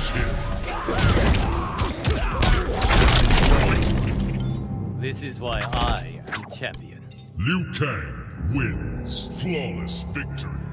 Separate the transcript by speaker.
Speaker 1: Finish him.
Speaker 2: This is why I am champion.
Speaker 1: Liu Kang wins. Flawless victory.